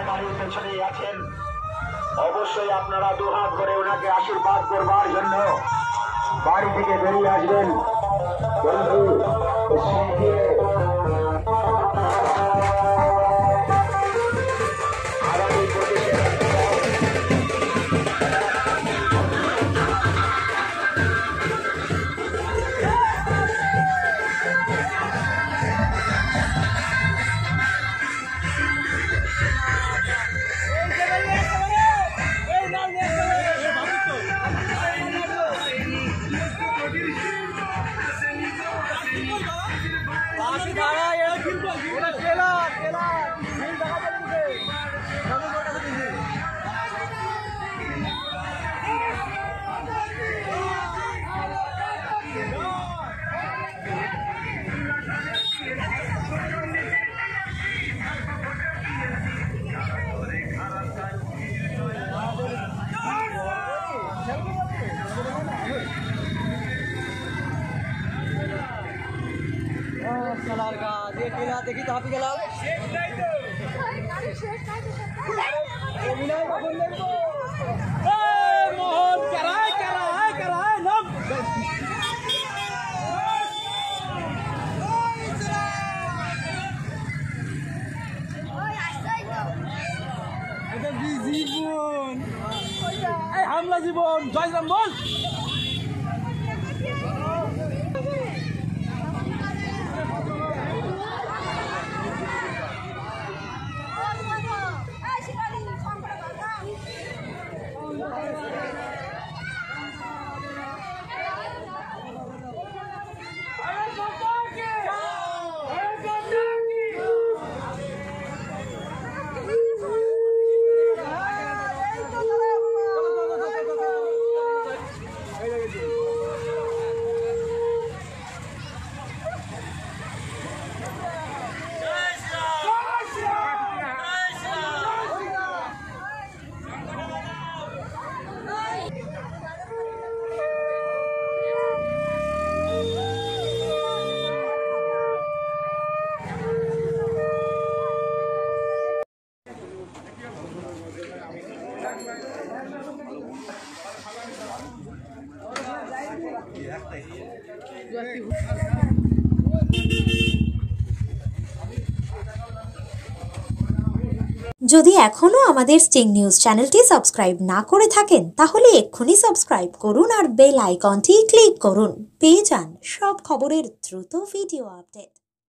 আমার বাড়ির পেছনেই আছেন। অবশ্যই আপনারা দুহাত করে ওনাকে আশীর্বাদ করবার জন্য বাড়ি থেকে বেরিয়ে আসবেন। বন্ধু Thank God. দেখি তো হাফি গেলাম মোহন কেরায় কেরায় কেরায় নাম এটা কি জীবন এই হামলা জীবন জয়রাম বল যদি এখনও আমাদের স্টিং নিউজ চ্যানেলটি সাবস্ক্রাইব না করে থাকেন, তাহলে এক্ষুনি সাবস্ক্রাইব করুন আর বেল আইকনটি ক্লিক করুন। পেয়ে যান সব খবরের দ্রুত ভিডিও আপডেট